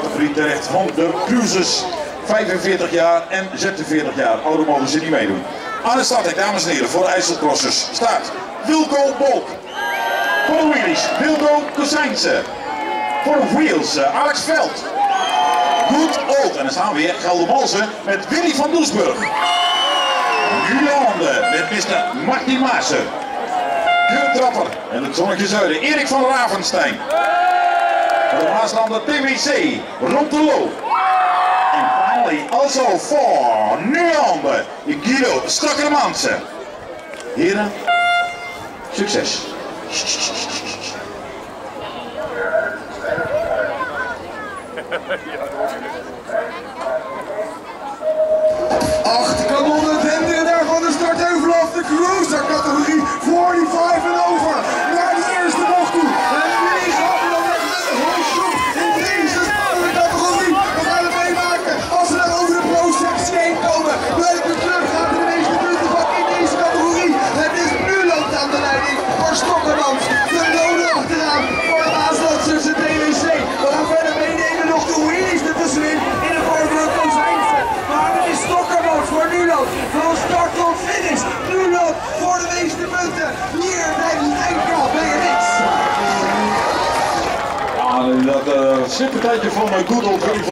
categorie terecht van de cruises. 45 jaar en 46 jaar. Ouder mogen ze niet meedoen. Aan de start, dames en heren, voor de IJsselcrossers staat Wilco Bolk. Voor de wheelies, Wilco Kozijnse. Voor de wheels, eh, Alex Veld. Goed Old. En dan staan we weer Geldermalsen met Willy van Doesburg. Nulande met Mr. Martin Maassen. Kurt Trapper en het zonnetje zuiden. Erik van Ravenstein. Maaslander TWC. Ron de Loo. En finally also for Nulande. Guido Stakkermansen. Heren, succes. Ah, dat uh, slippertijdje van uh, Good Old Willy